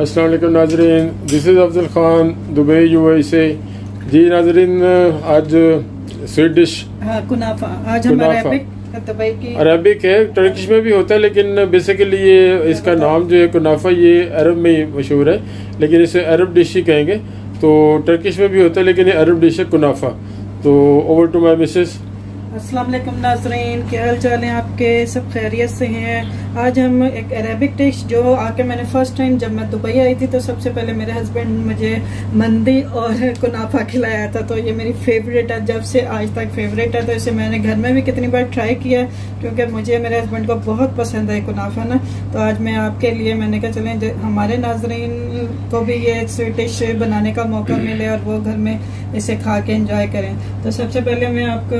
वालेकुम नाजरीन this is Afzal Khan Dubai UAE से जी नाजरीन आज स्वीट डिश हाँ कुनाफा। आज कुनाफा। अरबिक है टर्किश में भी होता है लेकिन बेसिकली ये इसका नाम जो है कुनाफा ये अरब में ही मशहूर है। लेकिन इसे अरब डिश ही कहेंगे। तो टर्किश में भी होता है लेकिन ये अरब डिश है कुनाफा। तो ओवर टू माई मिसेस वालेकुम नाजरीन, क्या हाल चाल है आपके? सब खैरियत से हैं। आज हम एक अरेबिक डिश जो आके मैंने फ़र्स्ट टाइम जब मैं दुबई आई थी तो सबसे पहले मेरे हस्बैंड मुझे मंदी और कुनाफा खिलाया था तो ये मेरी फेवरेट है। जब से आज तक फेवरेट है तो इसे मैंने घर में भी कितनी बार ट्राई किया, क्योंकि मुझे, मेरे हस्बैंड को बहुत पसंद है कुनाफा ना। तो आज मैं आपके लिए मैंने कहा, चलें हमारे नाजरीन को भी ये स्वीट डिश बनाने का मौका मिले और वो घर में इसे खा के एंजॉय करें। तो सबसे पहले मैं आपको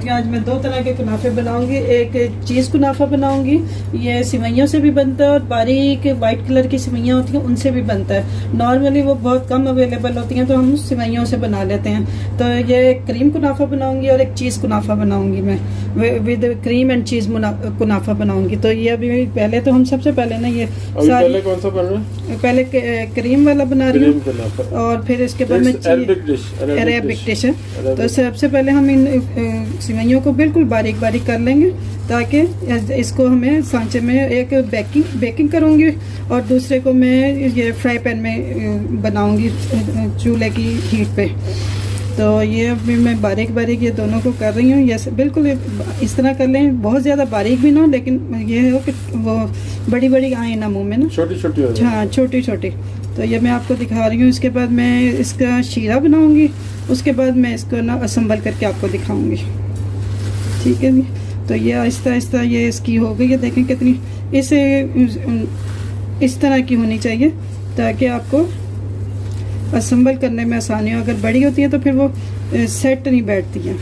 दिखाती हूँ आज मैं दो तरह के कुनाफे बनाऊँगी। एक चीज़ कुनाफा बनाऊँगी ये सिवैयों से भी बनता है और बारीक वाइट कलर की सिवैयाँ होती हैं उनसे भी बनता है। नॉर्मली वो बहुत कम अवेलेबल होती हैं तो हम सिवैयों से बना लेते हैं। तो ये क्रीम कुनाफा बनाऊँगी और एक चीज़ कुनाफा बनाऊँगी मैं। विद क्रीम एंड चीज़ कुनाफा बनाऊँगी। तो ये अभी पहले तो हम सबसे पहले ना ये पहले सारी कौन सा बन रहा है? पहले क्रीम वाला बना रही हूँ। और फिर इसके बाद में अरेबिक डिश है। तो सबसे पहले हम इन सिवैयों को बिल्कुल बारीक बारीक कर लेंगे ताकि इसको हमें सांचे में एक बेकिंग बेकिंग करूँगी और दूसरे को मैं ये फ्राई पैन में बनाऊँगी चूल्हे की हीट पे। तो ये अभी मैं बारीक बारीक ये दोनों को कर रही हूँ। ये बिल्कुल इस तरह कर लें। बहुत ज़्यादा बारीक भी ना हो लेकिन ये हो कि वो बड़ी बड़ी आए ना मुँह में ना। छोटी छोटी हो छोटी छोटी। तो ये मैं आपको दिखा रही हूँ। इसके बाद मैं इसका शीरा बनाऊँगी। उसके बाद मैं इसको ना असम्बल करके आपको दिखाऊँगी। ठीक है जी। तो ये आहिस्ता आहिस्ता ये इसकी हो गई है। देखें कितनी इसे इस तरह की होनी चाहिए ताकि आपको असम्बल करने में आसानी हो। अगर बड़ी होती है तो फिर वो सेट नहीं बैठती है।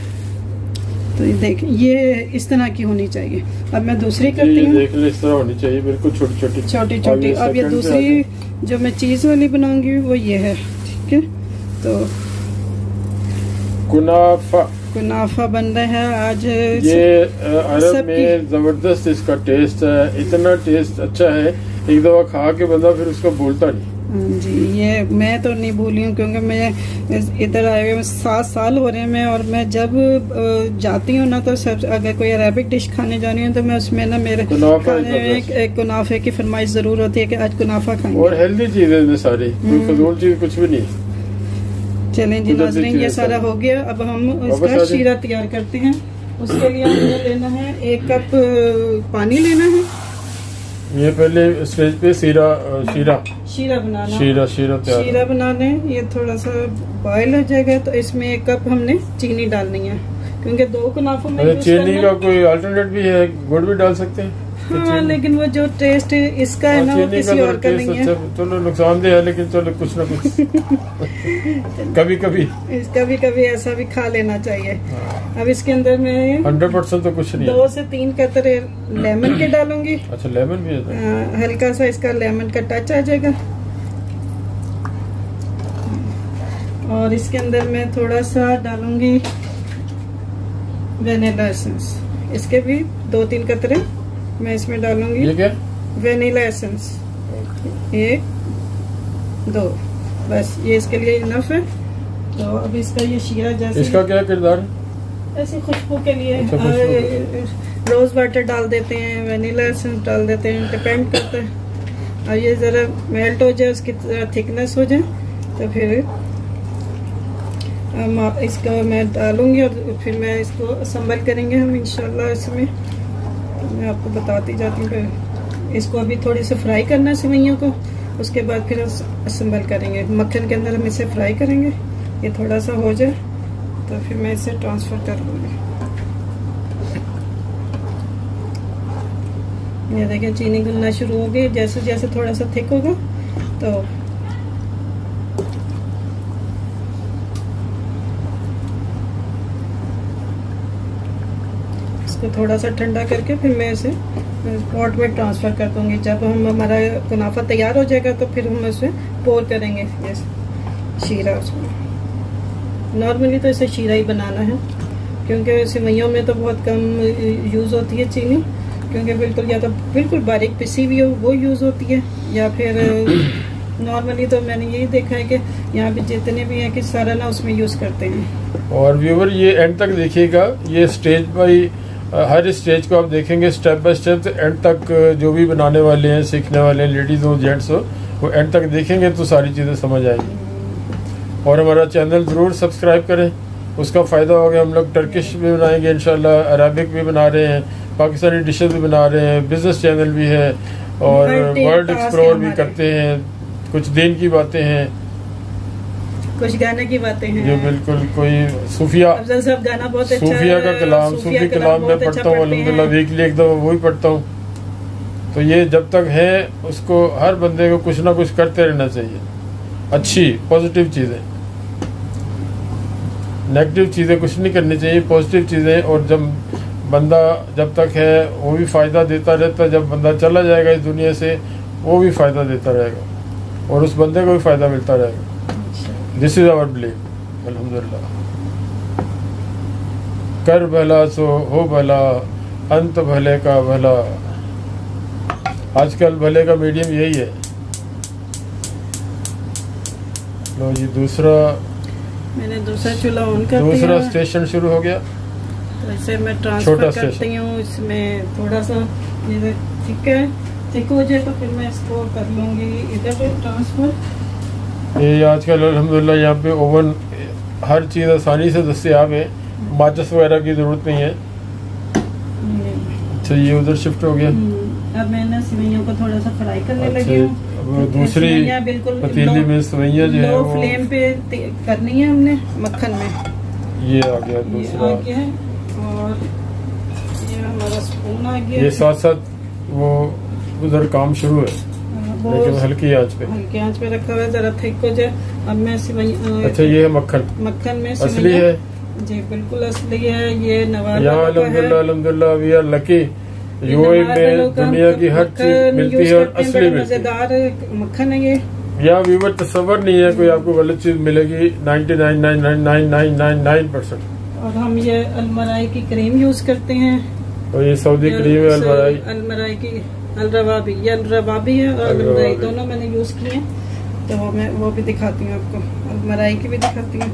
तो ये देखें ये इस तरह की होनी चाहिए। अब मैं दूसरी करती हूँ। इस तरह होनी चाहिए बिल्कुल छोटी छोटी छोटी छोटी अब ये दूसरी जो मैं चीज़ वाली बनाऊँगी वो ये है। ठीक है? तो कुनाफा कुनाफा बन रहा है आज। ये अरब में ज़बरदस्त इसका टेस्ट है इतना टेस्ट अच्छा है एक दफ़ा खा के बंदा फिर उसको भूलता नहीं। हाँ जी ये मैं तो नहीं भूली हूँ क्योंकि मैं इधर आए हुए सात साल हो रहे हैं मैं और मैं जब जाती हूँ ना तो सब अगर कोई अरेबिक डिश खाने जानी हो तो मैं उसमें ना मेरे खाने में कुनाफे की फरमाइश ज़रूर होती है कि आज कुनाफा और खाएँगे हेल्दी चीज़ सारी कोई हम्म। फजूल चीज़ कुछ भी नहीं। चलें जी नाजरीन ये सारा हो गया। अब हम इसका शीरा तैयार करते हैं। उसके लिए हमें लेना है एक कप पानी लेना है। ये पहले स्टेज पे सीरा शीरा। शीरा बनाना। शीरा शीरा तैयार। शीरा बनाने ये थोड़ा सा बॉयल हो जाएगा तो इसमें एक कप हमने चीनी डालनी है क्योंकि दो कुनाफों में चीनी का कोई अल्टरनेट भी है गुड़ भी डाल सकते हैं। हाँ लेकिन वो जो टेस्ट इसका है हाँ, ना वो किसी तो और का नहीं अच्छा है चलो नुकसानदेह है लेकिन चलो कुछ ना कुछ। कभी कभी इसका भी कभी ऐसा भी खा लेना चाहिए। अब इसके अंदर मैं हंड्रेड परसेंट तो कुछ नहीं दो से तीन कतरे लेमन के डालूँगी। अच्छा लेमन भी है हल्का सा इसका लेमन का टच आ जाएगा। और इसके अंदर मैं थोड़ा सा डालूँगी वेनिला एसेंस इसके भी दो तीन कतरे। मैं इसमें डालूँगी ये क्या? Vanilla essence. एक दो। बस ये इसके लिए इनफ है। तो अब इसका ये शीरा जैसे इसका क्या किरदार? ऐसी खुशबू के लिए अच्छा, रोज वाटर डाल देते हैं वेनिला एसेंस डाल देते हैं डिपेंड करता है। और ये ज़रा मेल्ट हो जाए उसकी थिकनेस हो जाए तो फिर इसका मैं डालूँगी और फिर मैं इसको असम्बल करेंगे हम इंशाल्लाह इसमें। मैं आपको बताती जाती हूँ। इसको अभी थोड़ी सी फ्राई करना है सिवैयों को। उसके बाद फिर असम्बल करेंगे। मक्खन के अंदर हम इसे फ्राई करेंगे। ये थोड़ा सा हो जाए तो फिर मैं इसे ट्रांसफ़र कर दूँगी। ये देखें चीनी घुलना शुरू हो गई। जैसे जैसे थोड़ा सा थिक होगा तो इसको थोड़ा सा ठंडा करके फिर मैं इसे पॉट में ट्रांसफ़र कर दूँगी। जब हम हमारा कुनाफा तैयार हो जाएगा तो फिर हम इसे पोर करेंगे। ये शीरा उसमें। नॉर्मली तो इसे शीरा ही बनाना है, क्योंकि सिवैयों में तो बहुत कम यूज़ होती है चीनी, क्योंकि बिल्कुल या तो बिल्कुल बारीक पिसी हुई हो, वो यूज़ होती है, या फिर नॉर्मली तो मैंने यही देखा है कि यहाँ पे जितने भी हैं कि सारा ना उसमें यूज़ करते हैं। और व्यूवर ये एंड तक देखिएगा, ये स्टेज बाई हर स्टेज को आप देखेंगे स्टेप बाय स्टेप एंड तक जो भी बनाने वाले हैं सीखने वाले हैं लेडीज़ हो जेंट्स हो वो एंड तक देखेंगे तो सारी चीज़ें समझ आएँगी। और हमारा चैनल ज़रूर सब्सक्राइब करें। उसका फ़ायदा होगा हम लोग टर्किश भी बनाएँगे इंशाल्लाह अरबिक भी बना रहे हैं पाकिस्तानी डिशेज भी बना रहे हैं बिज़नेस चैनल भी है और वर्ल्ड एक्सप्लोर भी करते हैं कुछ दिन की बातें हैं। कुछ गाने की बातें जो हैं बिल्कुल कोई सूफिया अफजल साहब गाना बहुत अच्छा सूफिया का कलाम सूफी कलाम मैं अच्छा पढ़ता हूँ अलहमदिल्ला वीकली एक दफ़ा वही पढ़ता हूँ। तो ये जब तक है उसको हर बंदे को कुछ ना कुछ करते रहना चाहिए। अच्छी पॉजिटिव चीज़ें। नेगेटिव चीज़ें कुछ नहीं करनी चाहिए पॉजिटिव चीज़ें और जब बंदा जब तक है वो भी फ़ायदा देता रहता है। जब बंदा चला जाएगा इस दुनिया से वो भी फ़ायदा देता रहेगा। और उस बंदे को भी फ़ायदा मिलता रहेगा। दिस इज़ आवर बिलीव अल्हम्दुलिल्लाह कर भला सो हो भला अंत भले का भला आजकल भले का मीडियम यही है लो जी दूसरा मैंने दूसरा चूल्हा ऑन कर दूसरा स्टेशन शुरू हो गया। तो इसे मैं ट्रांसफ़र। करती हूँ इसमें थोड़ा सा ये ठीक है ठीक हो? जाए तो फिर मैं इसको कर लूँगी इधर ट्रांसफ़र ये आजकल अल्हम्दुलिल्लाह यहाँ पे ओवन हर चीज़ आसानी से दस्तियाब है। माचिस वगैरह की ज़रूरत नहीं है। अच्छा ये उधर शिफ्ट हो गया। हम्म, अब मैं ना सिवैयों को थोड़ा सा फ्राई करने अच्छा, लगी हूँ। दूसरी पतीली में सवैयाँ जो है वो फ्लेम पे करनी है हमने मक्खन में। ये आ गया दूसरा। और ये हमारा स्पून आ गया। ये साथ साथ वो उधर काम शुरू है। लेकिन हल्की आँच पे हल्की आँच पे रखा हुआ है जरा थिक हो जाए अब मैं अच्छा ये है मक्खन मक्खन में असली है जी बिल्कुल असली है ये है अलहमदुल्ला अलहमदुल्ला वी आर लकी ये नवार में दुनिया की हर चीज़ मिलती है और असली है मज़ेदार मक्खन है ये यहाँ व्यूवर तस्वर नहीं है कोई आपको गलत चीज़ मिलेगी ninety nine nine nine nine nine nine nine percent और हम ये अलमराई की क्रीम यूज़ करते हैं और ये सऊदी क्रीम है अलमराई अलमराई की अलरवाबी ये अलरवा भी है और अलमराई दोनों मैंने यूज़ किए हैं। तो मैं वो भी दिखाती हूँ आपको अलमराई की भी दिखाती हूँ।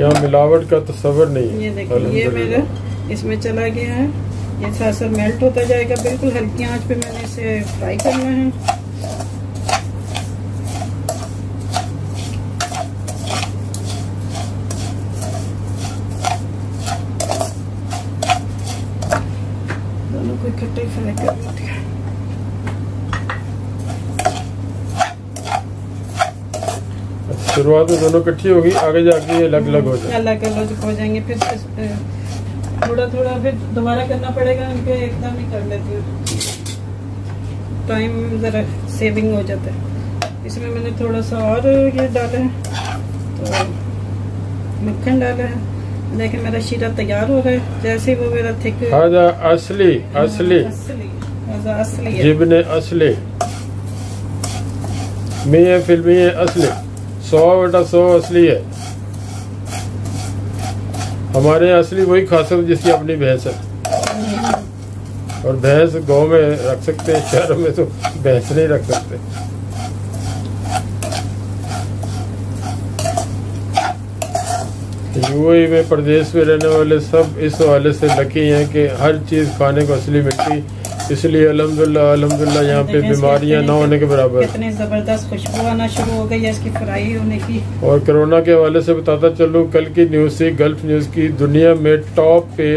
यहाँ मिलावट का तस्वर नहीं है। ये देखिए ये मेरा इसमें चला गया है। ये साथ मेल्ट होता जाएगा बिल्कुल हल्की आँच पे मैंने इसे फ्राई करना है दोनों को इकट्ठे फ्राई कर लेते हैं अच्छा, शुरुआत में दोनों इकट्ठी होगी आगे जाके ये अलग अलग हो जाए अलग अलग हो जाएँगे फिर थोड़ा थोड़ा फिर दोबारा करना पड़ेगा उनके एकदम ही कर लेती हूँ। टाइम ज़रा सेविंग हो जाता है। इसमें मैंने थोड़ा सा और ये डाला है तो मक्खन डाला है लेकिन मेरा शीरा तैयार हो रहा है जैसे वो मेरा थिक असली असली। असली असली है। असली। मैं फिल्मी है असली। सौ बेटा सौ असली है। हमारे यहाँ असली वही खा सकते जिसकी अपनी भैंस है। और भैंस गाँव में रख सकते हैं, शहरों में तो भैंस नहीं रख सकते। यूएई में, प्रदेश में रहने वाले सब इस हवाले से लकी हैं कि हर चीज़ खाने को असली मिलती इसलिए अल्हम्दुलिल्लाह अल्हम्दुलिल्लाह यहाँ पे बीमारियाँ ना होने के बराबर। कितनी ज़बरदस्त खुशबू आना शुरू हो गई है इसकी फ्राई होने की। और कोरोना के हवाले से बताता चलूँ कल की न्यूज़ से गल्फ न्यूज़ की दुनिया में टॉप पे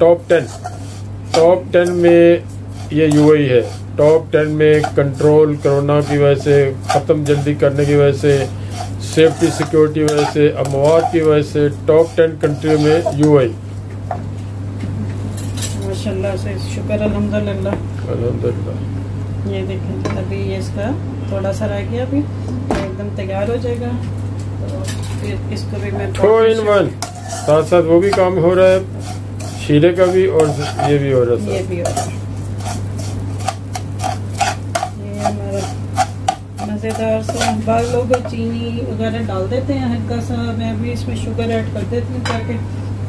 टॉप टेन टॉप टेन में ये यूएई है। टॉप टेन में कंट्रोल कोरोना की वजह से ख़त्म जल्दी करने की वजह से सेफ्टी सिक्योरिटी वजह से अमवात की वजह से टॉप टेन कंट्री में यूएई। माशाल्लाह से शुक्र अल्हम्दुलिल्लाह। अल्हम्दुलिल्लाह। ये देखें अभी ये इसका थोड़ा सा रह गया अभी ये एकदम तैयार हो जाएगा। तो फिर इसको भी मैं इन वन साथ साथ वो भी काम हो रहा है शीरे का भी और ये भी हो रहा है ये भी हो रहा है। ये हमारा मज़ेदार सा बाल लोग चीनी वगैरह डाल देते हैं हल्का सा। मैं भी इसमें शुगर ऐड कर देती हूँ ताकि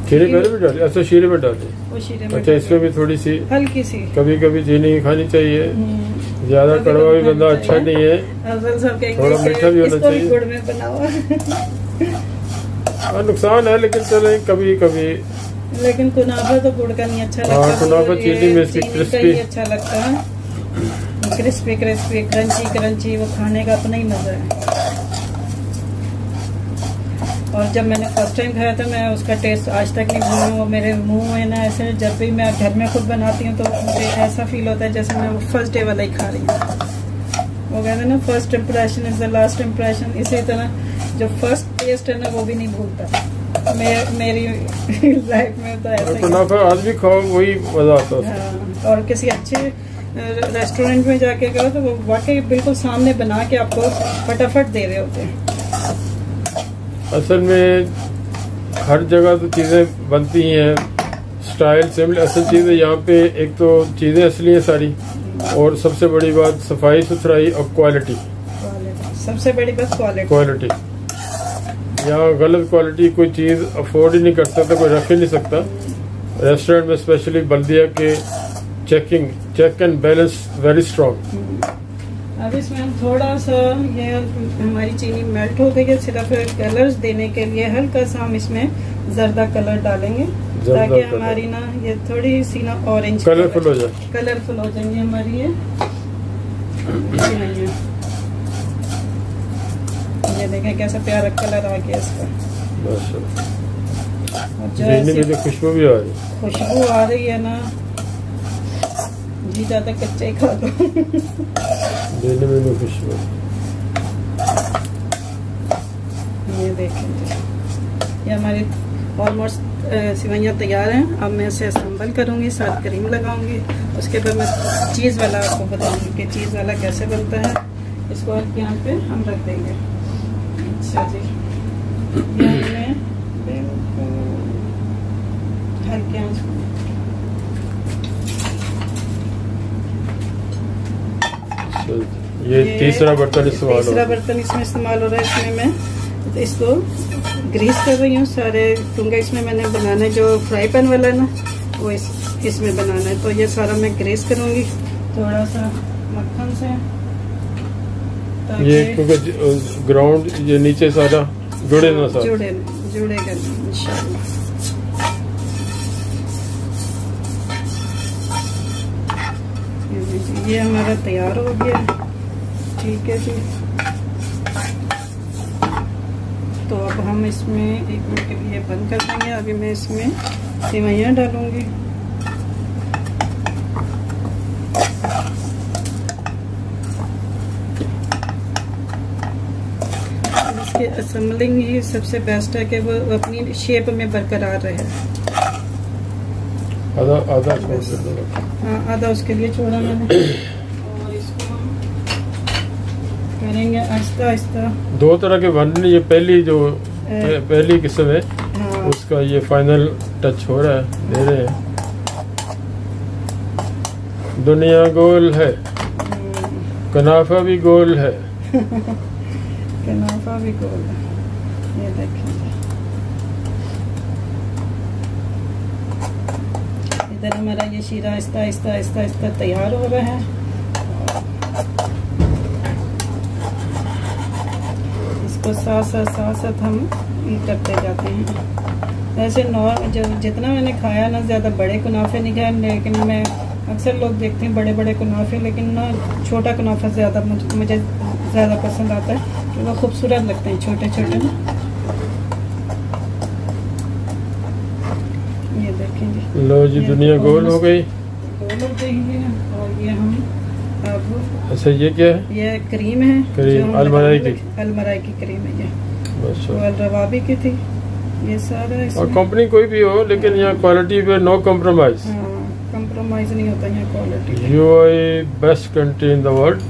शीरे पहले भी डाले अच्छा शीरे में डाले। अच्छा इसमें भी थोड़ी सी हल्की सी। कभी कभी चीनी खानी चाहिए। हम्म, ज़्यादा कड़वा भी बंदा अच्छा नहीं है। कहेंगे थोड़ा मीठा भी होना चाहिए। गुड़ में बनाओ। हाँ नुकसान है लेकिन चले कभी कभी लेकिन कुनाफा तो गुड़ का नहीं अच्छा हाँ, लगता। कुनाफा चीनी में इसकी चीनी का ही crispy। अच्छा लगता। है क्रिस्पी क्रिस्पी क्रंची क्रंची वो खाने का अपना ही मज़ा है। और जब मैंने फ़र्स्ट टाइम खाया था मैं उसका टेस्ट आज तक नहीं भूला। वो मेरे मुँह में ना ऐसे जब भी मैं घर में खुद बनाती हूँ तो मुझे ऐसा फील होता है जैसे मैं वो फ़र्स्ट डे वाला ही खा रही हूँ। वो कहते हैं ना first impression is the last impression इसी तरह जो फ़र्स्ट टेस्ट है ना वो भी नहीं भूलता। मे, मेरी लाइफ में तो ऐसा है। आज भी खाओ वही मज़ा आता है। हाँ, और किसी अच्छे रेस्टोरेंट में जाके गए तो वो वाकई बिल्कुल सामने बना के आपको फटाफट दे रहे होते हैं। असल में हर जगह तो चीज़ें बनती ही हैं। स्टाइल सिमिलर असल चीज़ें यहाँ पे एक तो चीज़ें असली हैं सारी और सबसे बड़ी बात सफ़ाई सुथराई और क्वालिटी क्वालिटी सबसे बड़ी बात क्वालिटी क्वालिटी यहाँ गलत क्वालिटी कोई चीज़ अफोर्ड ही नहीं कर सकता कोई रख ही नहीं सकता। रेस्टोरेंट में स्पेशली बल्दिया के checking check and balance very strong अब इसमें हम थोड़ा सा ये हमारी चीनी मेल्ट हो गई है सिर्फ़ कलर्स देने के लिए हल्का सा हम इसमें जर्दा कलर डालेंगे ताकि हमारी ना ये थोड़ी सी ना ऑरेंज कलरफुल हो जाए। कलरफुल हो जाएँगी हमारी ये। ये देखें कैसा प्यारा कलर आ गया इसका। खुशबू भी आ रही है। खुशबू आ रही है ना जी ज़्यादा कच्चे ही खा लो में भी खुशबू ये देखें ये हमारी ऑलमोस्ट सिवैयाँ तैयार हैं अब मैं इसे असम्बल करूँगी साथ क्रीम लगाऊँगी उसके बाद मैं चीज़ वाला आपको बताऊँगी कि चीज़ वाला कैसे बनता है इसको आप यहाँ पे हम रख देंगे अच्छा जी ये हमने बिल्कुल हल्के आँच पे अच्छा, ये तीसरा बर्तन इस्तेमाल तीसरा बर्तन इसमें इस्तेमाल हो रहा है इसमें मैं। इसको ग्रीस कर रही हूँ सारे क्योंकि इसमें मैंने बनाना है जो फ्राई पैन वाला है ना वो इस इसमें बनाना है। तो ये सारा मैं ग्रीस करूँगी। थोड़ा सा मक्खन से ये क्योंकि ग्राउंड ये नीचे सारा जुड़े ना सारा। जुड़े जुड़ेगा इंशाल्लाह। ये हमारा तैयार हो गया। ठीक है जी। तो अब हम इसमें एक मिनट के लिए बंद कर देंगे। अभी मैं इसमें सेवैयाँ डालूँगी। इसकी असम्बलिंग ही सबसे बेस्ट है कि वो अपनी शेप में बरकरार रहे। आधा आधा हाँ आधा उसके लिए छोड़ा मैंने और इसको हम करेंगे आहिस्ता आहिस्ता। दो तरह के बनने ये पहली जो पहली किस्म है हाँ। उसका ये फाइनल टच हो रहा है दे रहे हैं। दुनिया गोल है कनाफा भी गोल है। कनाफा भी गोल है ये देखें इधर हमारा ये शीरा आहिस्ता आहिस्ता आहिस्ता आहिस्ता तैयार हो रहा है। इसको साथ साथ साथ साथ हम करते जाते हैं। वैसे नौ जो जितना मैंने खाया ना ज़्यादा बड़े कुनाफे नहीं खाए लेकिन मैं अक्सर लोग देखते हैं बड़े बड़े कुनाफे लेकिन ना छोटा कुनाफा ज़्यादा मुझ- मुझे ज़्यादा पसंद आता है कि वो खूबसूरत लगते हैं छोटे छोटे ना। ये देखें जी लो जी दुनिया तो गोल हो गई। गोल हो गई है और ये हम अच्छा ये क्या है? ये क्रीम है क्रीम, अलमराई की। अलमराई की क्रीम है ये। अच्छा। रवाबी की थी। ये सारा और कंपनी कोई भी हो लेकिन यहाँ क्वालिटी पे नो कम्प्रोमाइज कंप्रोमाइज नहीं होता यहाँ quality UAE best country in the world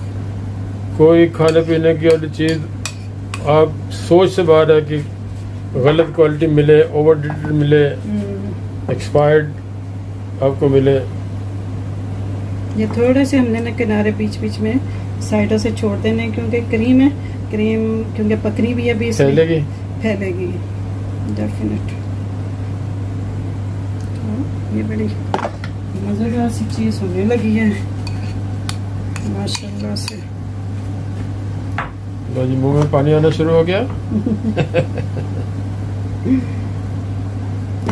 कोई खाने पीने की वाली चीज़ आप सोच से बाहर है कि गलत क्वालिटी मिले ओवर मिले एक्सपायर्ड आपको मिले। ये थोड़े से हमने ना किनारे बीच बीच में साइडों से छोड़ देने क्योंकि क्रीम है क्रीम क्योंकि पकड़ी भी अभी फैलेगी? फैलेगी डेफिनेट तो ये बड़ी मज़ेदार सी चीज़ होने लगी है माशाल्लाह से। लो जी मुँह में पानी आना शुरू हो गया?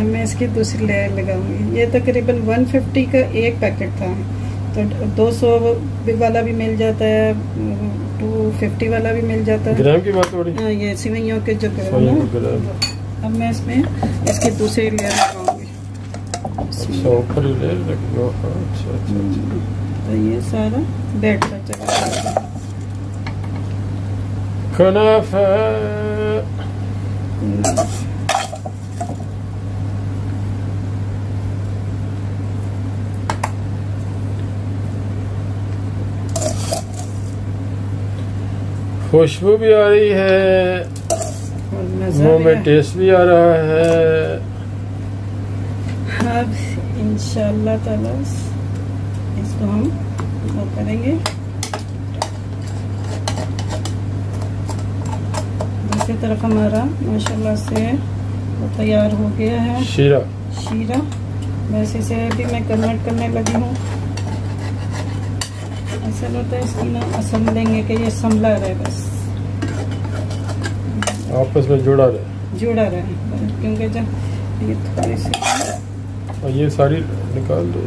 मैं इसकी दूसरी लेयर लगाऊँगी। ये तकरीबन 150 का एक पैकेट था। तो 200 भी वाला भी मिल जाता है 250 वाला भी मिल जाता है। ग्राम की बात हो रही? हाँ ये सिवैयों के जो ग्राम है। अब मैं इसमें इसकी दूसरी लेयर लगाऊँगी अच्छा ऊपर ही ले रखो अच्छा अच्छा अच्छा। तो ये सारा बेड पर चला जाएगा खुशबू भी आ रही है। मुँह में टेस्ट भी आ रहा है। अब इंशाल्लाह ताला इसको हम वो करेंगे। दूसरी तरफ़ हमारा माशाल्लाह से वो तैयार हो गया है। शीरा। शीरा। वैसे इसे भी मैं कन्वर्ट करने लगी हूँ। ऐसा लगता है इसकी ना असम लेंगे कि ये संभला रहे बस। आपस में जुड़ा रहे। जुड़ा रहे क्योंकि जब ये थोड़ी सी और ये सारी निकाल दो।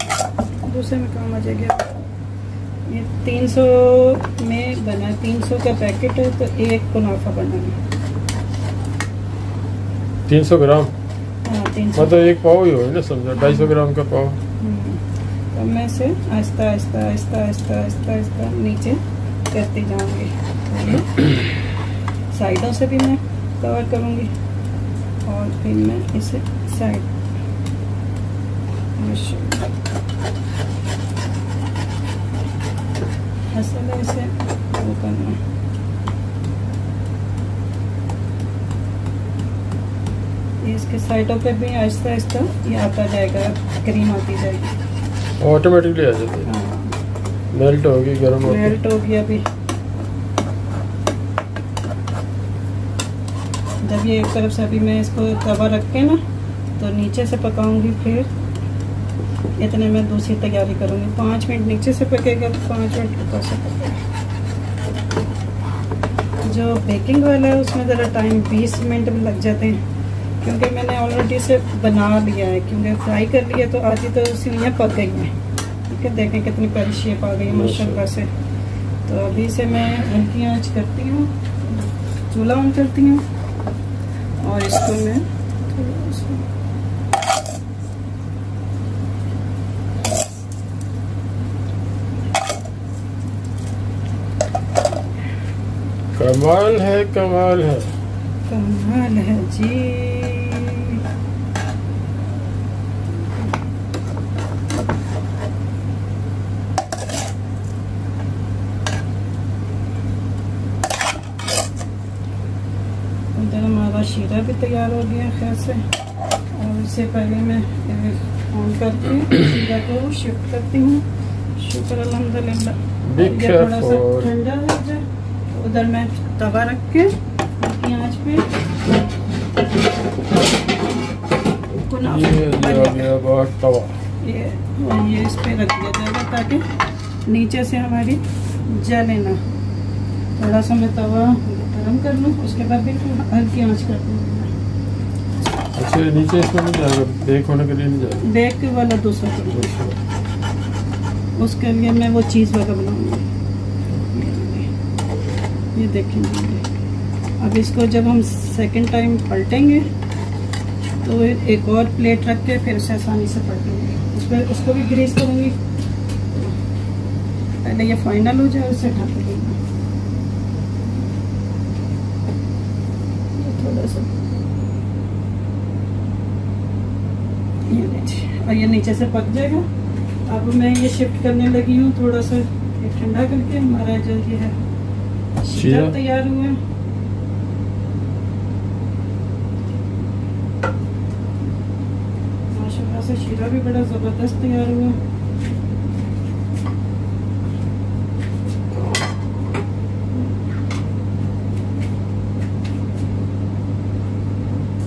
दूसरे में काम आ जाएगा। ये 300 में बना 300 का पैकेट है तो एक मुनाफा बना है। तीन सौ ग्राम? हाँ तीन सौ। मतलब एक पाव ही हो ना समझा ढाई सौ ग्राम का पाव। तो मैं से आहिस्ता आहिस्ता आहिस्ता आहिस्ता आहिस्ता आहिस्ता नीचे करती जाऊँगी। साइडों से भी मैं कवर करूँगी और फिर मैं इसे साइड इसे वो करना। इसके साइडों पे भी आहिस्ता आहिस्ता ये आता जाएगा क्रीम आती जाएगी। ऑटोमेटिकली आ जाती है। हाँ। मेल्ट होगी गर्म होगी। मेल्ट हो गया अभी जब ये एक तरफ़ से अभी मैं इसको तवा रख के ना तो नीचे से पकाऊँगी फिर। इतने में दूसरी तैयारी करूँगी। पाँच मिनट नीचे से पकेगा तो पाँच मिनट ऊपर से पकेगा। जो बेकिंग वाला है उसमें ज़रा टाइम बीस मिनट में लग जाते हैं। क्योंकि मैंने ऑलरेडी से बना लिया है क्योंकि फ्राई कर लिया तो आधी तो सिवैयाँ पक गई हैं। ठीक है देखें कितनी प्यारी शेप आ गई है माशाल्लाह से। तो अभी से मैं हल्की आँच करती हूँ चूल्हा ऑन करती हूँ और इसको मैं कमाल है कमाल है। कमाल है जी उधर हमारा शीरा भी तैयार हो गया खैर से। और इससे पहले मैं ऑन करके शीरा को शिफ्ट करती हूँ। शुक्र ये थोड़ा सा ठंडा हो जाए तो उधर मैं तवा रख के आँच पे ये ये इस पे रख दिया जाएगा ताकि नीचे से हमारी जले ना। थोड़ा सा मैं तवा गर्म कर लूँ उसके बाद भी हल्की आँच कर दूँगी अच्छा नीचे इसमें नहीं जाएगा बेक होने के लिए नहीं जाएगा बेक वाला दूसरा करूँगी उसके लिए मैं वो चीज़ वाला बनाऊँगी। ये देखेंगे अब इसको जब हम सेकंड टाइम पलटेंगे तो एक और प्लेट रख के फिर उसे आसानी से पलटेंगे। उस पर उसको भी ग्रीस करूँगी। पहले ये फाइनल हो जाए उसे ढक दूँगी ये थोड़ा सा ये लीजिए और ये नीचे से पक जाएगा। अब मैं ये शिफ्ट करने लगी हूँ थोड़ा सा ये ठंडा करके। हमारा जो ये है शीरा शीरा? तैयार हुआ है। माशाल्लाह से शीरा भी बड़ा ज़बरदस्त तैयार हुआ है।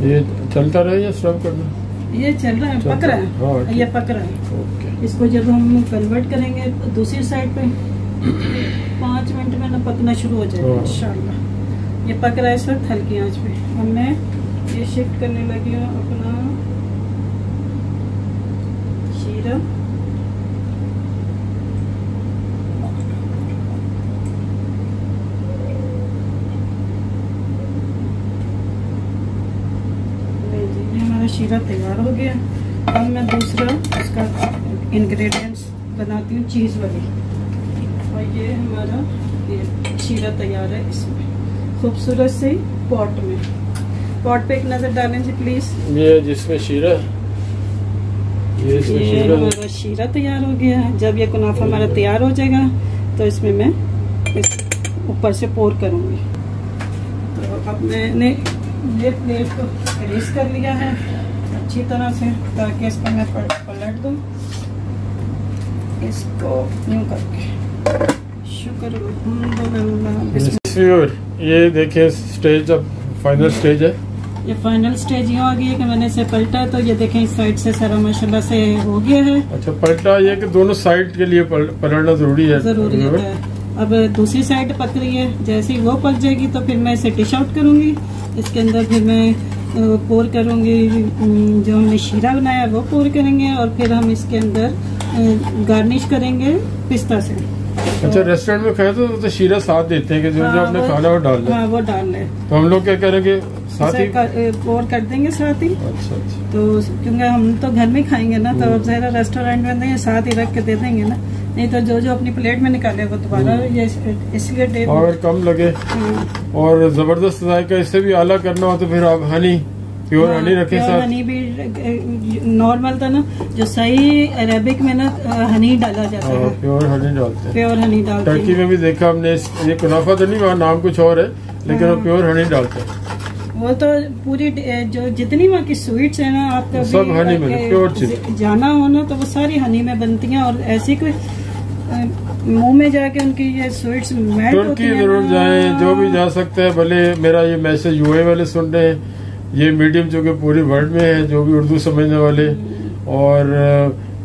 ये चलता रहे या सर्व करना? ये चल रहा है पक रहा है। हाँ, ये पक रहा है। ओके। इसको जब हम कन्वर्ट करेंगे दूसरी साइड पे पाँच मिनट में ना पकना शुरू हो जाएगा हाँ। इंशाल्लाह। ये पक रहा है इस वक्त हल्की आँच पे। मैं ये शिफ्ट करने लगी हूँ अपना शीरा ले जी, ये हमारा शीरा तैयार हो गया। अब मैं दूसरा इसका इंग्रेडिएंट्स बनाती हूँ चीज़ वाली। और ये हमारा ये शीरा तैयार है इसमें। खूबसूरत से पॉट में। पॉट पे एक नज़र डालें जी प्लीज़ ये जिसमें शीरा ये ये हमारा शीरा तैयार हो गया है। जब ये कुनाफा हमारा तैयार हो जाएगा तो इसमें मैं इस ऊपर से पोर करूँगी। तो अब मैंने ये प्लेट को ग्रीस कर लिया है। अच्छी तरह से ताकि इसको मैं पलट दूँ। इसको यूँ करके। शुक्र ये देखिए स्टेज अब फाइनल स्टेज है। ये फाइनल स्टेज यूँ आ गई है कि मैंने इसे पलटा है तो ये देखें इस साइड से सारा माशाल्लाह से हो गया है। अच्छा पलटा ये कि दोनों साइड के लिए पल- पलटना ज़रूरी है। ज़रूरी है। अब दूसरी साइड पक रही है जैसे ही वो पक जाएगी तो फिर मैं इसे डिश आउट करूँगी। इसके अंदर फिर मैं पोर करूँगी जो हमने शीरा बनाया वो पोर करेंगे और फिर हम इसके अंदर गार्निश करेंगे पिस्ता से। अच्छा तो, रेस्टोरेंट में खाए तो, तो शीरा साथ देते हैं कि जो जो हाँ, आपने खाना वो डाल हाँ वो डाल लें। तो हम लोग क्या करेंगे साथ ही? कर- पोर कर देंगे साथ ही। अच्छा अच्छा। तो क्योंकि हम तो घर में खाएँगे ना तो अब जरा रेस्टोरेंट में नहीं साथ ही रख के दे देंगे ना। नहीं तो जो जो अपनी प्लेट में निकाले वो दोबारा ये इसलिए और कम लगे हाँ। और ज़बरदस्त जायका इससे भी आला करना हो तो फिर आप हनी प्योर हनी रखें प्योर हनी भी नॉर्मल था ना जो सही अरेबिक में ना हनी डाला जाता हाँ, है। प्योर हनी डालते हैं। प्योर हनी डालते टर्की में भी देखा हमने ये कुनाफा तो नहीं वहाँ नाम कुछ और है लेकिन वो हाँ। प्योर हनी डालते हैं। वो तो पूरी जो जितनी वहाँ की स्वीट्स है ना आप कभी सब हनी में, प्योर चीज़। जाना हो ना तो वो सारी हनी में बनती हैं और ऐसी कोई मुँह में जाके उनकी ये स्वीट्स मेल्ट होती तुर्की ज़रूर। जाएँ जो भी जा सकते हैं भले मेरा ये मैसेज यूए वाले सुन रहे हैं ये मीडियम जो कि पूरी वर्ल्ड में है जो भी उर्दू समझने वाले और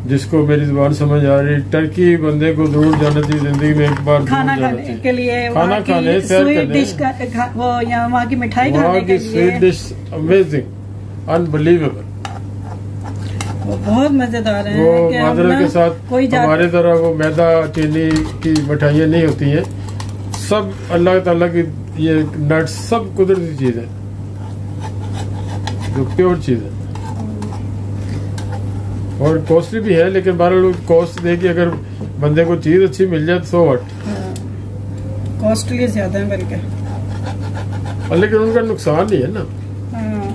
जिसको मेरी ज़ुबान समझ आ रही टर्की बंदे को ज़रूर जाना चाहिए ज़िंदगी में एक बार खाना खाने के लिए खाना खाने, स्वीट डिश का वो या वहाँ की मिठाई वहाँ खाने के लिए। स्वीट डिश अमेजिंग अनबिलीवेबल बहुत मज़ेदार है वो ना के साथ कोई हमारे तरह वो मैदा चीनी की मिठाइयाँ नहीं होती हैं। सब अल्लाह ताला की ये नट्स सब कुदरती चीज़ है। जो प्योर चीज़ है। और कॉस्टली भी है लेकिन बारह लोग कॉस्ट दे के अगर बंदे को चीज़ अच्छी मिल जाए तो सो वट कॉस्टली ज़्यादा है बल्कि। लेकिन उनका नुकसान नहीं है ना हाँ।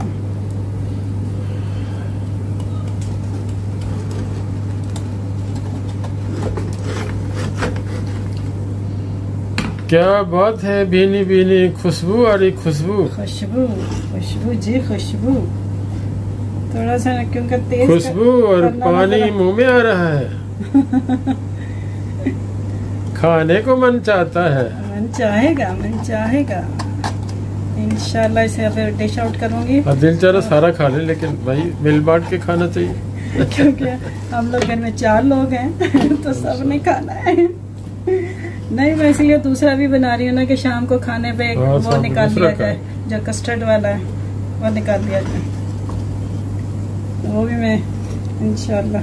क्या बात है बीनी बीनी खुशबू आ रही खुशबू। खुशबू खुशबू जी खुशबू। थोड़ा सा क्योंकि तेज खुशबू और पानी मुँह में आ रहा है। खाने को मन चाहता है। मन चाहेगा मन चाहेगा। इंशाल्लाह इसे डिश आउट करूँगी। दिल चारा सारा खा ले लेकिन भाई मिल बांट के खाना चाहिए। क्योंकि हम लोग घर में चार लोग हैं तो सबने खाना है। नहीं मैं इसलिए दूसरा भी बना रही हूँ ना कि शाम को खाने पे हाँ, वो शाम को निकाल दूसरा लिया जाए जो कस्टर्ड वाला है वो निकाल लिया जाए वो भी मैं इंशाल्लाह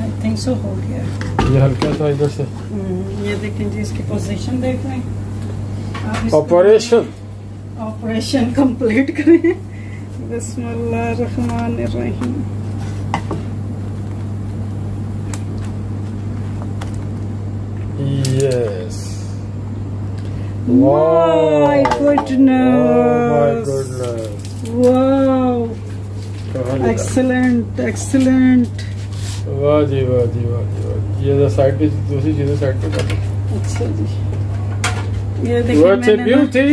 आई थिंक सो हो गया ये हल्का सा इधर से। हम्म, ये देखें जी इसकी पोजीशन देख रहे हैं ऑपरेशन ऑपरेशन कंप्लीट करें। बिस्मिल्लाहिर्रहमानिर्रहीम yes My goodness. Oh my goodness. ले वाह जी वाह जी वाह जी वाह जी। ये साइड पे दूसरी चीज़ साइड पे अच्छा जी। ये देखिए व्हाट अ ब्यूटी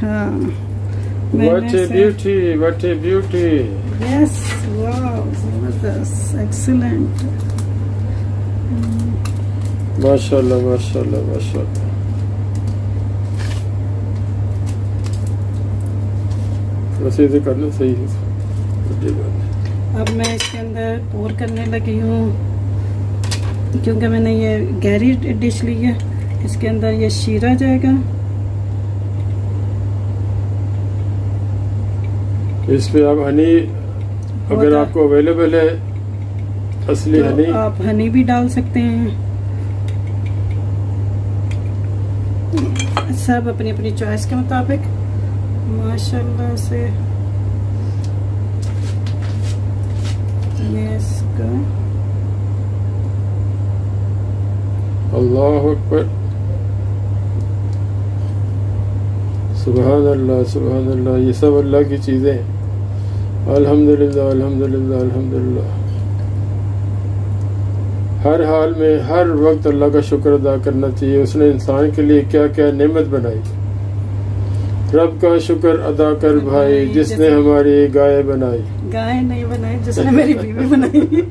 हाँ। What a beauty what a beauty yes माशाल्लाह माशाल्लाह माशाल्लाह। सही है। अब मैं इसके अंदर पोर करने लगी हूँ। क्योंकि मैंने ये गहरी डिश ली है इसके अंदर ये शीरा जाएगा। इस पे आप हनी अगर आपको अवेलेबल है असली तो हनी। आप हनी भी डाल सकते हैं। सब अपनी अपनी चॉइस के मुताबिक। माशाल्लाह से। ये इसका अल्लाह अकबर सुबहान अल्लाह सुबहान अल्लाह ये सब अल्लाह की चीज़ें हैं अल्हम्दुलिल्लाह अल्हम्दुलिल्लाह अल्हम्दुलिल्लाह हर हाल में हर वक्त अल्लाह का शुक्र अदा करना चाहिए। उसने इंसान के लिए क्या क्या नेमत बनाई? रब का शुक्र अदा कर भाई जिसने हमारी गाय बनाई। गाय नहीं बनाई जिसने मेरी बीवी बनाई।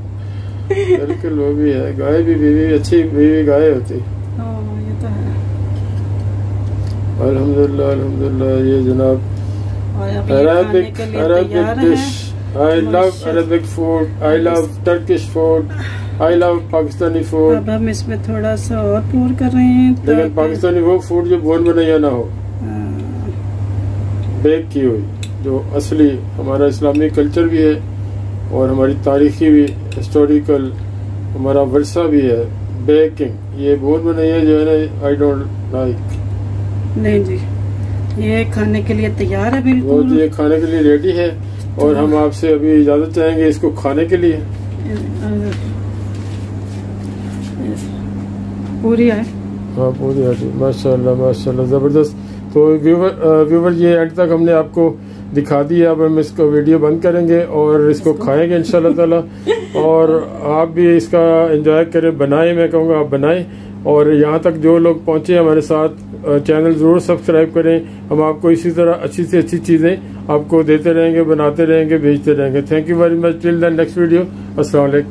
बिल्कुल वो भी है गाय भी बीवी अच्छी बीवी गाय होती हाँ ये तो है अल्हम्दुलिल्लाह अल्हम्दुलिल्लाह ये जनाब और अब ये खाने Arabic के लिए Arabic तैयार dish. है I love माशा- Arabic food. I love Turkish food. I love Pakistani food. अब हम इसमें थोड़ा सा और पोर कर रहे हैं लेकिन पाकिस्तानी वो फ़ूड जो बोन बनैया ना हो हाँ, बेक की हुई जो असली हमारा इस्लामी कल्चर भी है और हमारी तारीखी भी हिस्टोरिकल हमारा वर्षा भी है बेकिंग ये बोन बनैया जो है ना आई डोंट लाइक नहीं जी ये खाने के लिए तैयार है बिल्कुल। ये खाने के लिए रेडी है और हम आपसे अभी इजाज़त चाहेंगे इसको खाने के लिए। पूरी है? हाँ पूरी हाथी माशाल्लाह माशाल्लाह ज़बरदस्त। तो व्यूवर व्यूवर ये एंड तक हमने आपको दिखा दी अब हम इसको वीडियो बंद करेंगे और इसको खाएँगे इन ताला। और आप भी इसका एंजॉय करें। बनाएँ मैं कहूँगा आप बनाएँ। और यहाँ तक जो लोग पहुँचे हमारे साथ चैनल ज़रूर सब्सक्राइब करें। हम आपको इसी तरह अच्छी से अच्छी चीज़ें आपको देते रहेंगे बनाते रहेंगे भेजते रहेंगे। Thank you very much till the next video वालेकुम